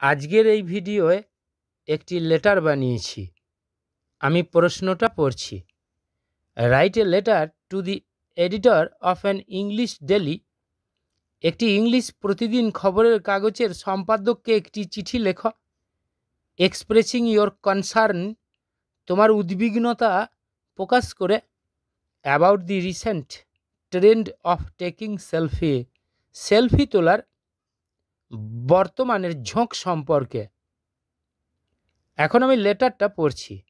আজকের এই ভিডিওয়ে একটি লেটার বানিয়েছি। আমি প্রশ্নটা পড়ছি। Write a letter to the editor of an English daily একটি ইংলিশ প্রতিদিন খবরের কাগজের সম্পাদককে একটি চিঠি লেখ। এক্সপ্রেসিং ইয়োর কনসার্ন তোমার উদ্বিগ্নতা প্রকাশ করে। About the recent trend of taking selfie selfie তোলার বর্তমানের ঝোঁক সম্পর্কে। এখন আমি লেটারটা পড়ছি।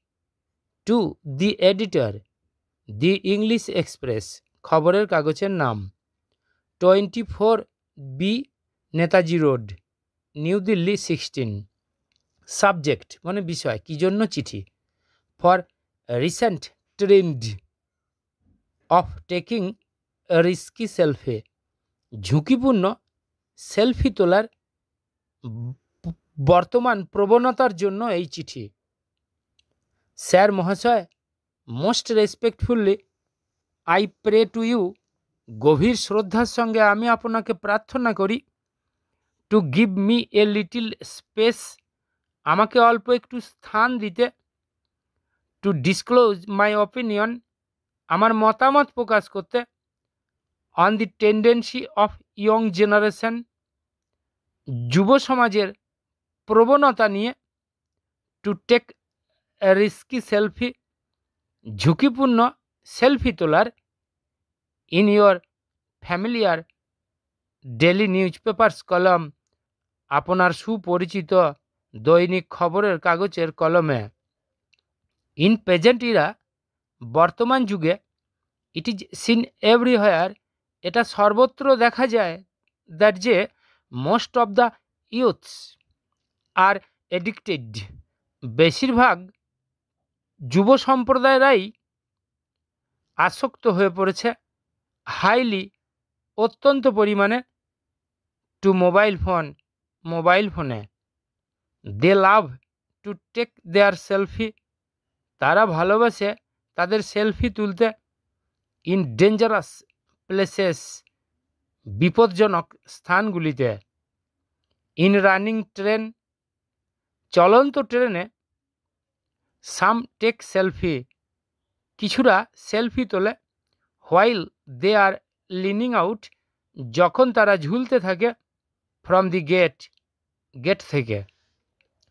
To the editor, the English Express, খবরের কাগজের নাম। Twenty four B Netaji road, New Delhi sixteen. Subject মানে বিষয়, কী জন্য চিঠি? For recent trend of taking risky selfie, ঝুঁকিপূর্ণ সেলফি তোলার বর্তমান প্রবণতার জন্য এই চিঠি। স্যার মহাশয়, most respectfully I pray to you. গভীর শ্রদ্ধার সঙ্গে আমি আপনাকে প্রার্থনা করি to give me a little space. আমাকে অল্প একটু স্থান দিতে। টু ডিসক্লোজ মাই অপিনিয়ন, আমার মতামত প্রকাশ করতে। On the tendency of young generation যুব সমাজের প্রবণতা নিয়ে টু টেক রিস্কি সেলফি ঝুঁকিপূর্ণ সেলফি তোলার in your familiar daily news papers কলম আপনার সুপরিচিত দৈনিক খবরের কাগজের কলমে। ইন প্রেজেন্ট ইরা বর্তমান যুগে ইট ইজ সিন এভরিহোয়ার এটা সর্বত্র দেখা যায় দ্যাট যে most of the youths are addicted বেশিরভাগ যুব সম্প্রদায়েরাই আসক্ত হয়ে পড়েছে হাইলি অত্যন্ত পরিমাণে টু মোবাইল ফোন মোবাইল ফোনে they love to take their selfie তারা ভালোবাসে তাদের সেলফি তুলতে ইন ডেঞ্জারাস প্লেসেস বিপজ্জনক স্থানগুলিতে। ইন রানিং ট্রেন চলন্ত ট্রেনে সাম টেক সেলফি কিছুরা সেলফি তোলে while they are leaning out যখন তারা ঝুলতে থাকে ফ্রম দি গেট গেট থেকে।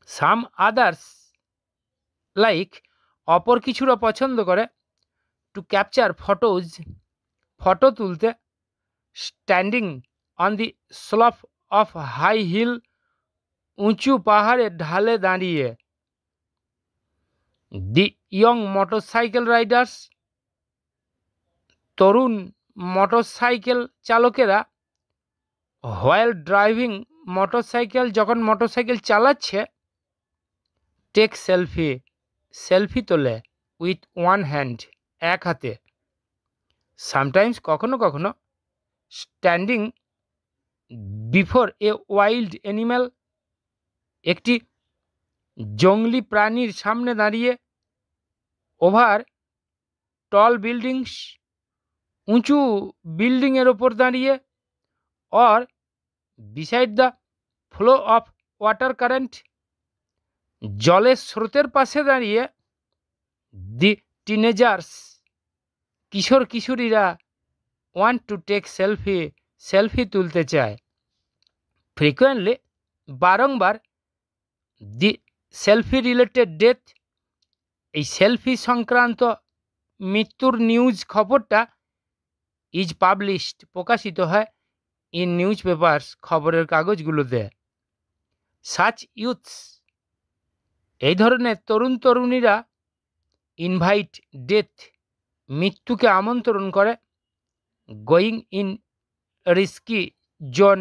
সাম আদার্স লাইক অপর কিছুরা পছন্দ করে টু ক্যাপচার ফটোজ ফটো তুলতে standing on the slope of high hill উঁচু পাহাড়ের ঢালে দাঁড়িয়ে। দি ইয়ং মোটরসাইকেল রাইডার্স, তরুণ মোটরসাইকেল চালকেরা হোয়াইল ড্রাইভিং মোটরসাইকেল, যখন মোটরসাইকেল চালাচ্ছে, টেক সেলফি সেলফি তোলে উইথ ওয়ান হ্যান্ড, এক হাতে। সামটাইমস কখনো কখনো standing before a wild animal একটি জঙ্গলি প্রাণীর সামনে দাঁড়িয়ে ওভার টল বিল্ডিংস, উঁচু বিল্ডিংয়ের ওপর দাঁড়িয়ে or beside the flow of water current জলের স্রোতের পাশে দাঁড়িয়ে দি টিনেজার্স কিশোর কিশোরীরা want to take selfie selfie তুলতে চায়। ফ্রিকুয়েন্টলি বারংবার দি সেলফি রিলেটেড ডেথ এই সেলফি সংক্রান্ত মৃত্যুর নিউজ খবরটা ইজ পাবলিশড প্রকাশিত হয় ইন নিউজ পেপার্স খবরের কাগজগুলোতে সাচ ইউথস এই ধরনের তরুণ তরুণীরা ইনভাইট ডেথ মৃত্যুকে আমন্ত্রণ করে গোয়িং ইন রিস্কি জোন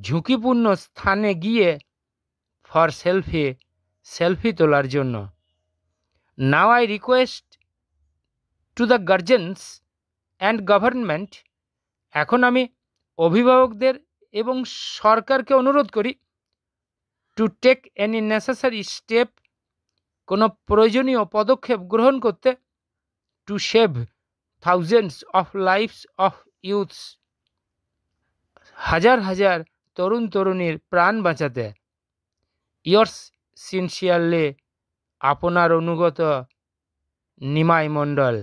ঝুঁকিপূর্ণ স্থানে গিয়ে ফর সেলফি সেলফি তোলার জন্য। Now I request to the guardians and government এখন আমি অভিভাবকদের এবং সরকারকে অনুরোধ করি to take any necessary step কোনো প্রয়োজনীয় পদক্ষেপ গ্রহণ করতে to save thousands of lifes of youths হাজার হাজার তরুণ তরুণীর প্রাণ বাঁচাতে। ইয়র্স সিনসিয়ারলি আপনার অনুগত নিমাই মণ্ডল।